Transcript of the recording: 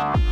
Bye.